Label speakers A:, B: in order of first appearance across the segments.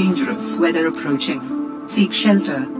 A: Dangerous weather approaching. Seek shelter.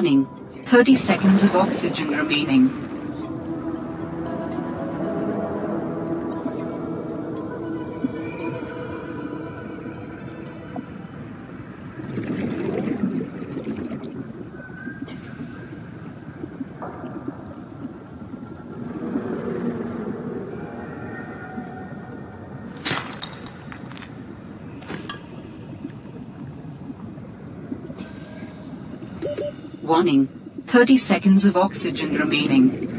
A: Warning. 30 seconds of oxygen remaining. 30 seconds of oxygen remaining.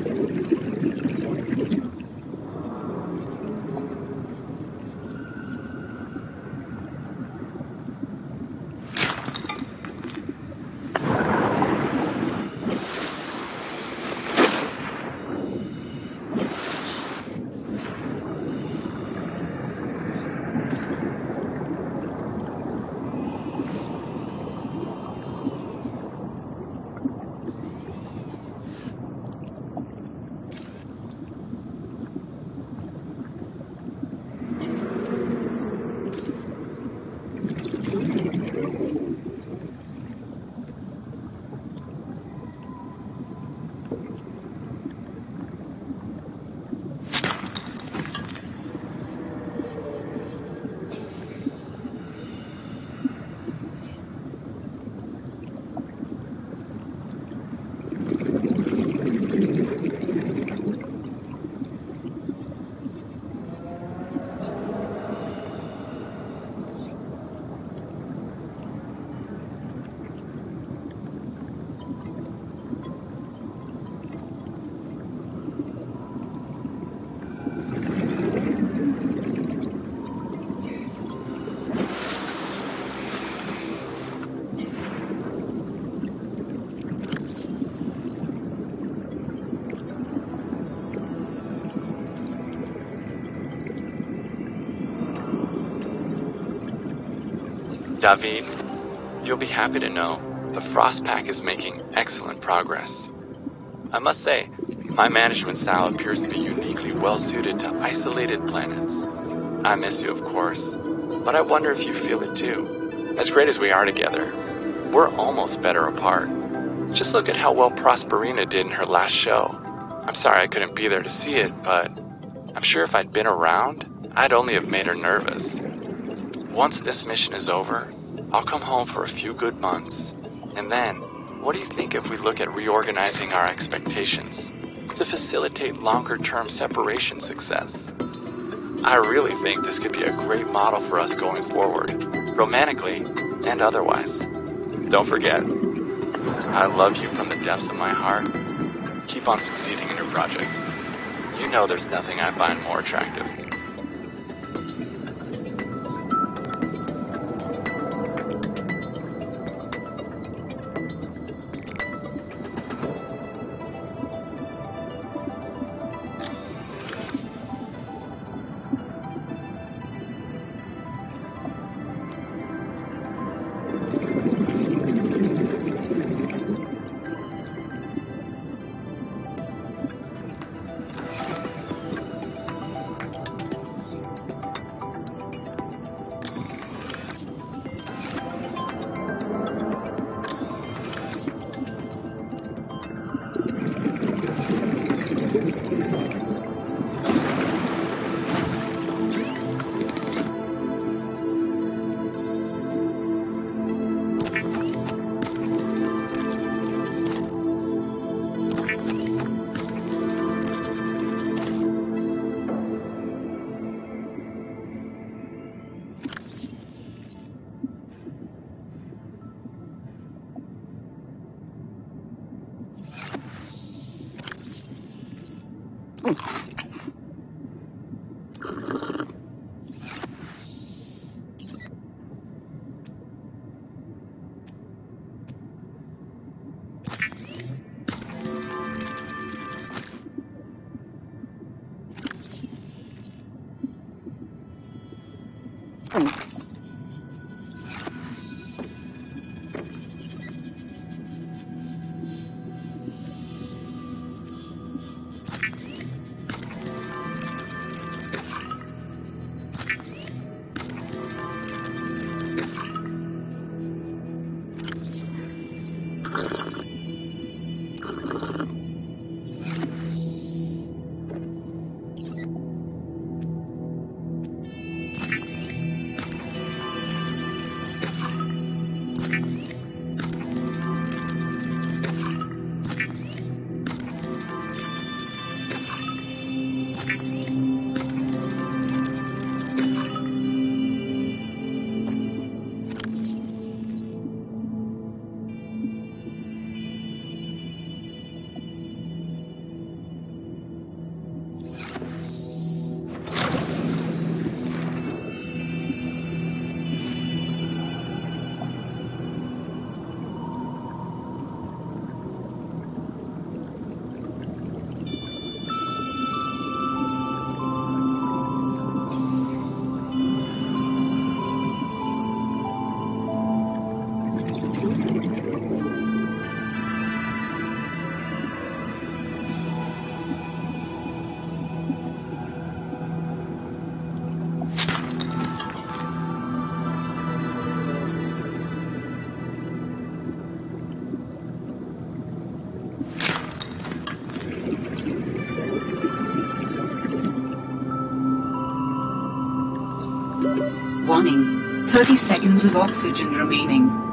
B: David, you'll be happy to know the Frost Pack is making excellent progress. I must say, my management style appears to be uniquely well suited to isolated planets. I miss you, of course, but I wonder if you feel it too. As great as we are together, we're almost better apart. Just look at how well Prosperina did in her last show. I'm sorry I couldn't be there to see it, but I'm sure if I'd been around, I'd only have made her nervous. Once this mission is over, I'll come home for a few good months. And then, what do you think if we look at reorganizing our expectations to facilitate longer term separation success? I really think this could be a great model for us going forward, romantically and otherwise. Don't forget, I love you from the depths of my heart. Keep on succeeding in your projects. You know there's nothing I find more attractive.
A: 30 seconds of oxygen remaining.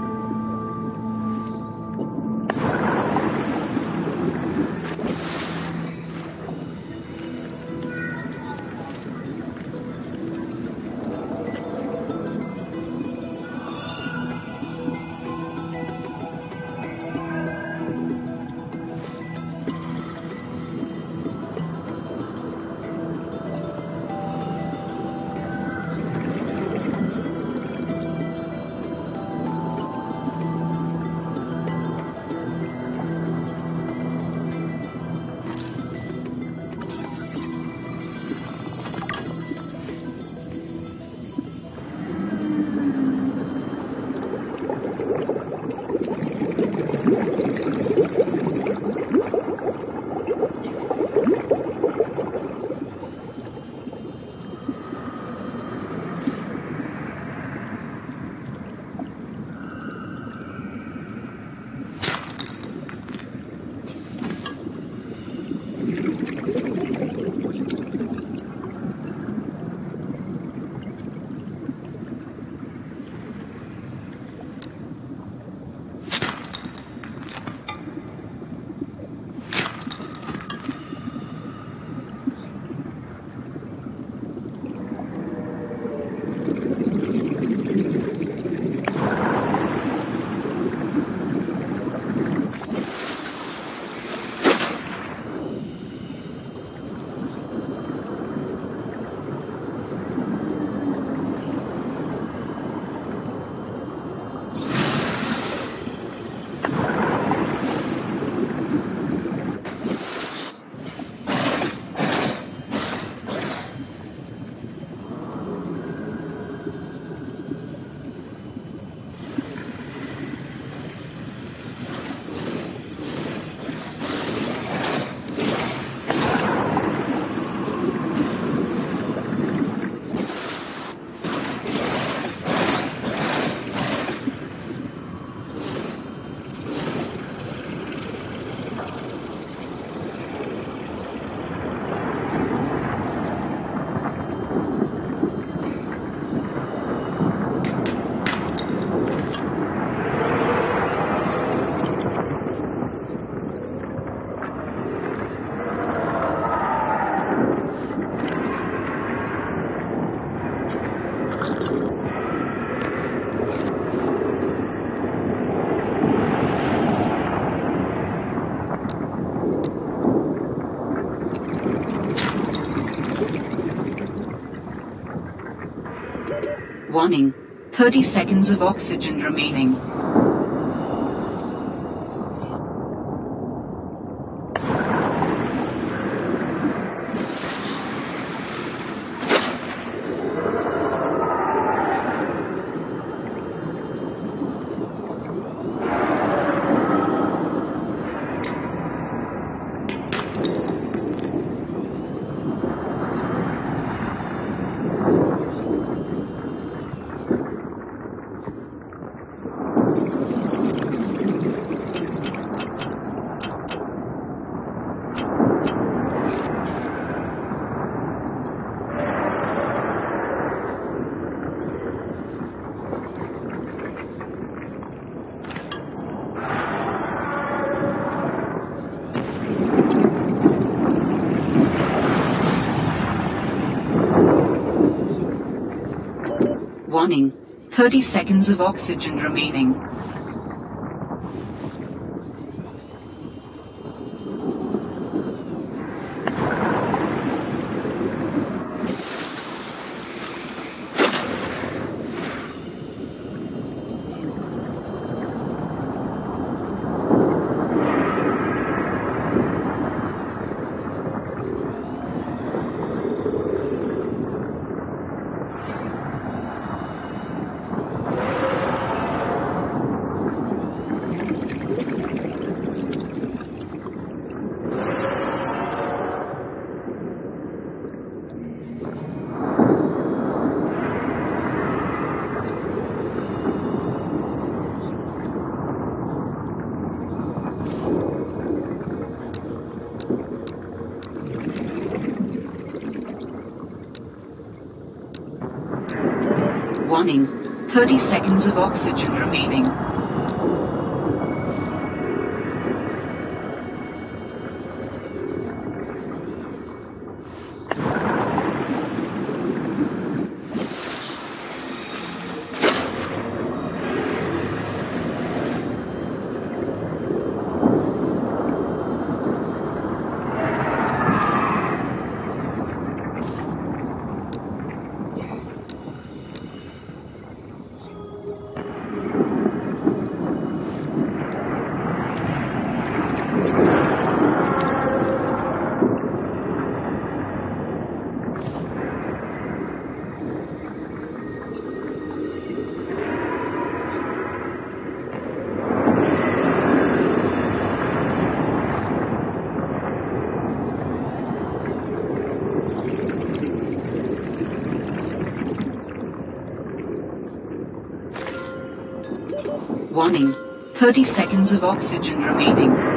A: Warning. 30 seconds of oxygen remaining. Warning. 30 seconds of oxygen remaining. Warning. 30 seconds of oxygen remaining. 30 seconds of oxygen remaining.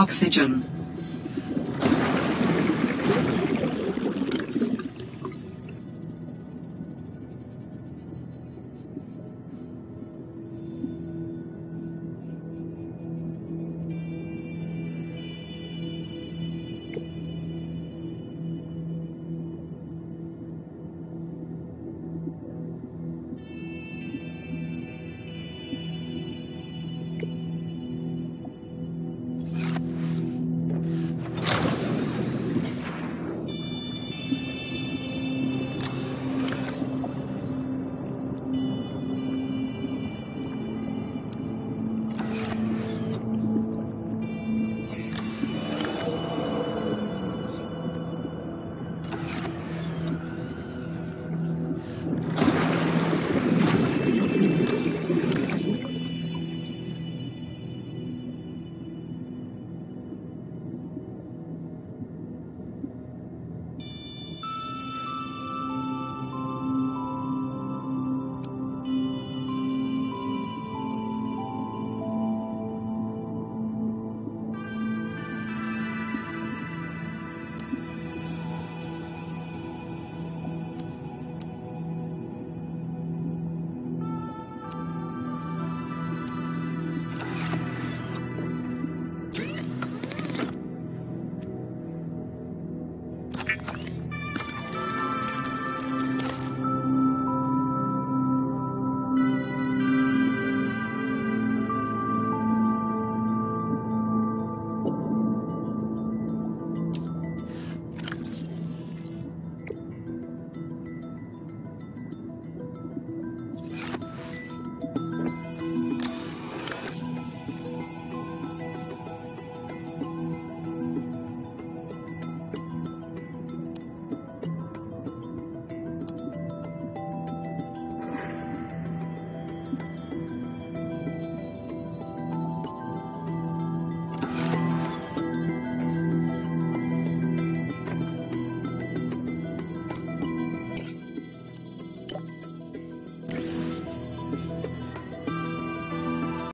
A: Oxygen.